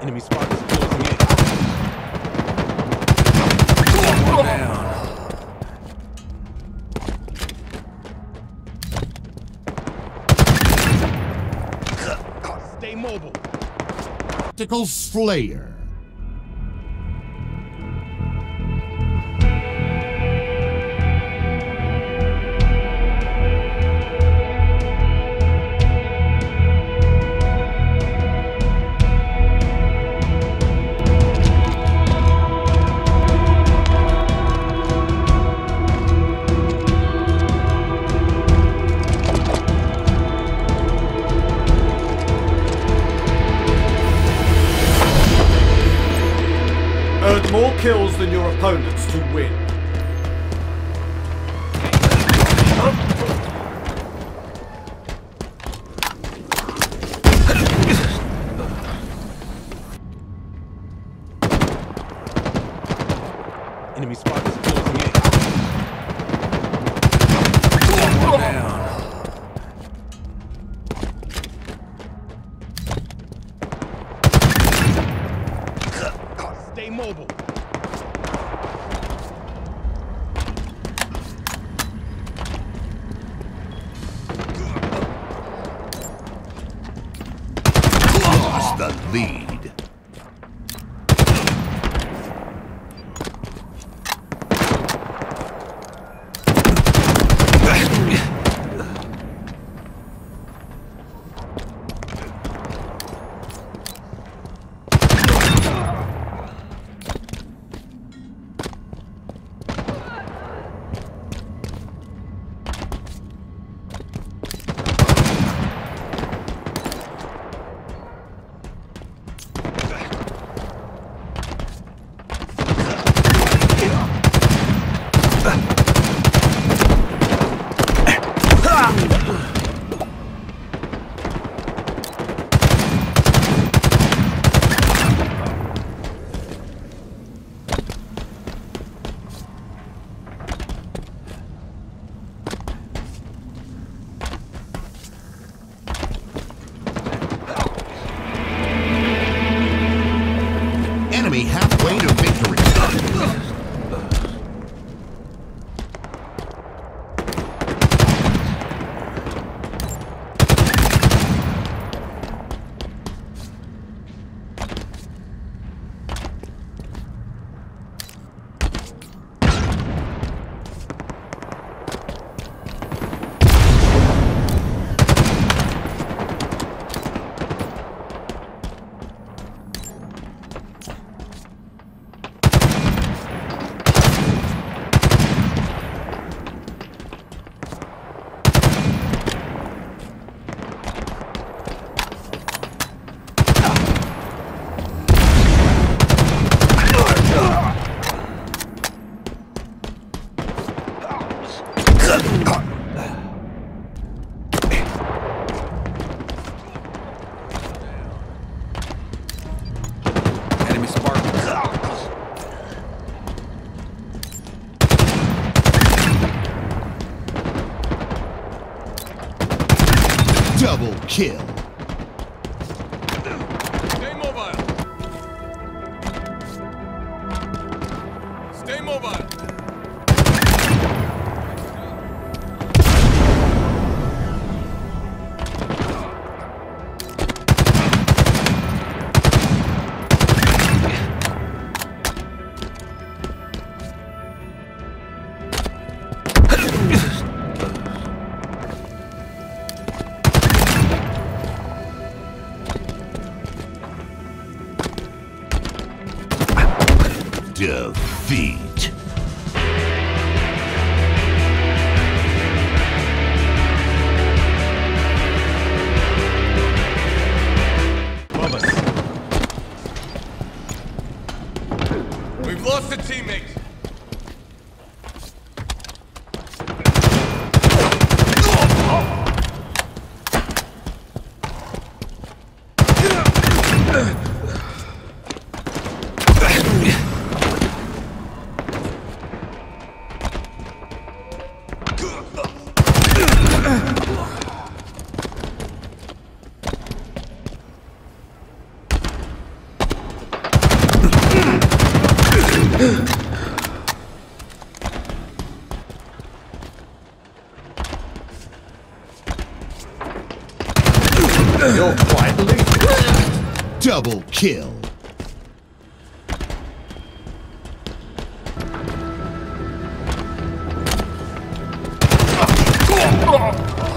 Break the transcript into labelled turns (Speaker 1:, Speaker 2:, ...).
Speaker 1: Enemy spot is closing in. Stay mobile.
Speaker 2: Tactical Slayer.
Speaker 3: More kills than your opponents to win.
Speaker 1: Enemy spot is closing in. Stay mobile.
Speaker 2: The lead. Enemy halfway to victory.
Speaker 4: Enemy Spartan.
Speaker 2: Double kill. Defeat.
Speaker 4: We've lost a teammate.
Speaker 3: You're quietly
Speaker 2: double kill. Hold.